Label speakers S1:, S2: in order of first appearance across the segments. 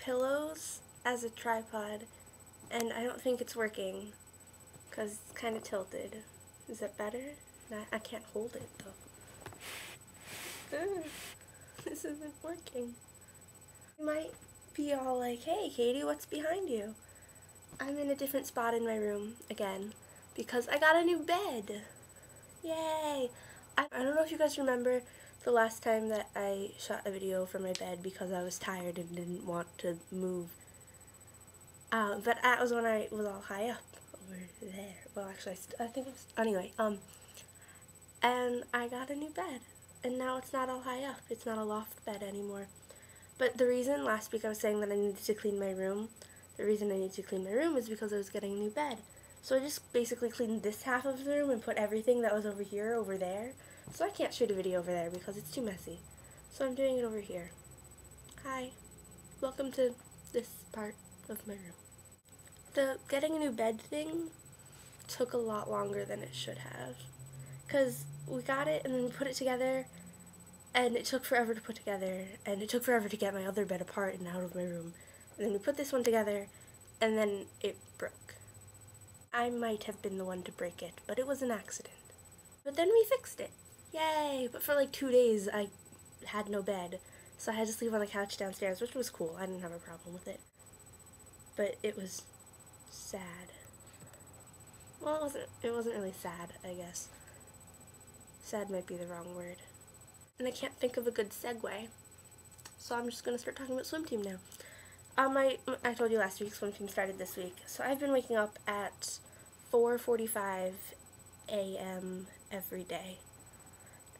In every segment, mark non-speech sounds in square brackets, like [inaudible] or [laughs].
S1: pillows as a tripod, and I don't think it's working because it's kind of tilted. Is that better? I can't hold it though. [laughs] this isn't working. You might be all like, hey Katie, what's behind you? I'm in a different spot in my room again because I got a new bed. Yay! I, I don't know if you guys remember the last time that I shot a video from my bed because I was tired and didn't want to move. Uh, but that was when I was all high up over there. Well, actually, I, I think it was, anyway, um, and I got a new bed. And now it's not all high up. It's not a loft bed anymore. But the reason last week I was saying that I needed to clean my room, the reason I needed to clean my room is because I was getting a new bed. So I just basically cleaned this half of the room and put everything that was over here over there. So I can't shoot a video over there because it's too messy. So I'm doing it over here. Hi. Welcome to this part of my room. The getting a new bed thing took a lot longer than it should have. Because we got it and then we put it together and it took forever to put together and it took forever to get my other bed apart and out of my room. And then we put this one together and then it broke. I might have been the one to break it, but it was an accident. But then we fixed it. Yay! But for like two days I had no bed, so I had to sleep on the couch downstairs, which was cool. I didn't have a problem with it. But it was sad. Well, it wasn't, it wasn't really sad, I guess. Sad might be the wrong word. And I can't think of a good segue. So I'm just going to start talking about swim team now. Um, I, I told you last week swim team started this week. So I've been waking up at 4.45 a.m. every day.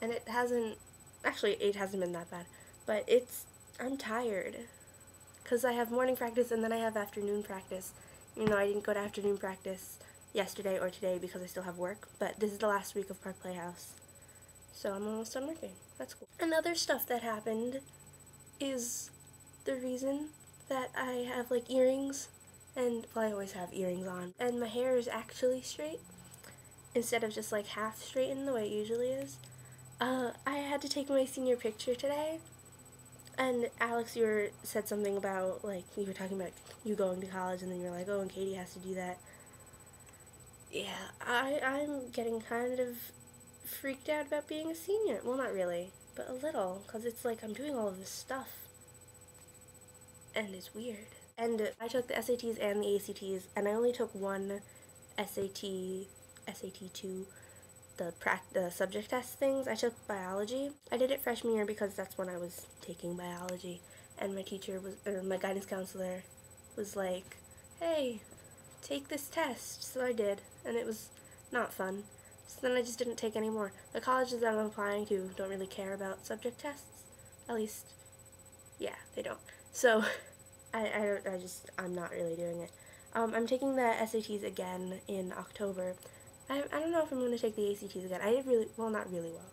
S1: And it hasn't, actually it hasn't been that bad. But it's, I'm tired. Because I have morning practice and then I have afternoon practice. You know, I didn't go to afternoon practice yesterday or today because I still have work. But this is the last week of Park Playhouse. So I'm almost done working. That's cool. Another stuff that happened is the reason that I have like earrings and well I always have earrings on and my hair is actually straight instead of just like half straightened the way it usually is. Uh, I had to take my senior picture today and Alex you were said something about like you were talking about you going to college and then you're like oh and Katie has to do that. Yeah, I, I'm getting kind of freaked out about being a senior. Well, not really, but a little, because it's like I'm doing all of this stuff. And it's weird. And I took the SATs and the ACTs, and I only took one SAT, SAT2, the, the subject test things. I took biology. I did it freshman year because that's when I was taking biology. And my teacher was, or my guidance counselor was like, hey, take this test. So I did, and it was not fun. So then I just didn't take any more. The colleges that I'm applying to don't really care about subject tests. At least, yeah, they don't. So [laughs] I, I, I just, I'm not really doing it. Um, I'm taking the SATs again in October. I, I don't know if I'm going to take the ACTs again. I did really, well, not really well,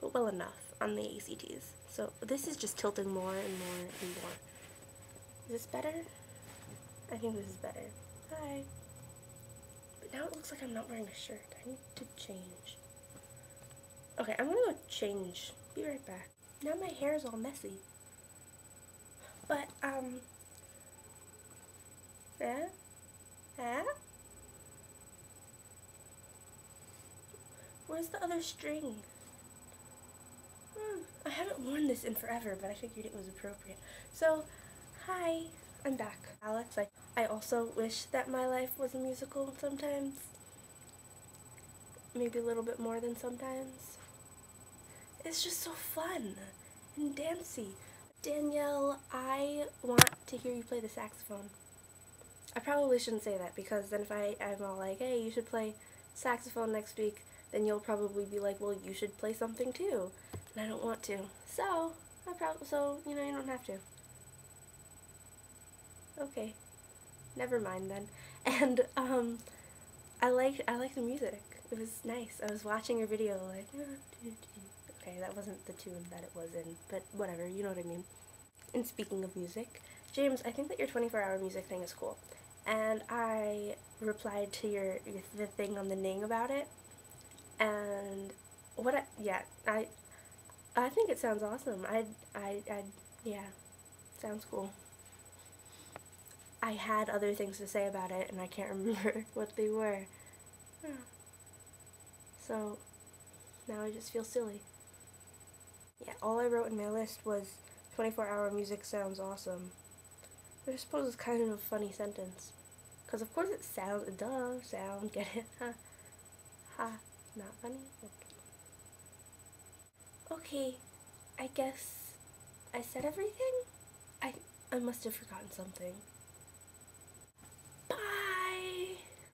S1: but well enough on the ACTs. So this is just tilting more and more and more. Is this better? I think this is better. Hi now it looks like I'm not wearing a shirt. I need to change. Okay, I'm gonna go change. Be right back. Now my hair is all messy. But, um... Yeah? Yeah? Where's the other string? Hmm, I haven't worn this in forever, but I figured it was appropriate. So, hi. I'm back. Alex, I, I also wish that my life was a musical sometimes. Maybe a little bit more than sometimes. It's just so fun and dancey. Danielle, I want to hear you play the saxophone. I probably shouldn't say that because then if I, I'm all like, hey, you should play saxophone next week, then you'll probably be like, well, you should play something too. And I don't want to. So, I probably, so, you know, you don't have to. Okay. Never mind then. [laughs] And um I like I like the music. It was nice. I was watching a video like [laughs] Okay, that wasn't the tune that it was in, but whatever, you know what I mean. And speaking of music, James, I think that your 24-hour music thing is cool. And I replied to your, your the thing on the Ning about it. And what I, yeah, I I think it sounds awesome. I I I yeah. Sounds cool. I had other things to say about it and I can't [laughs] remember what they were. So now I just feel silly. Yeah, all I wrote in my list was 24 hour music sounds awesome. Which I suppose is kind of a funny sentence. Because of course it sounds, it duh, sound, [laughs] get it? Ha. Ha. Not funny? Okay. Okay, I guess I said everything? I, I must have forgotten something.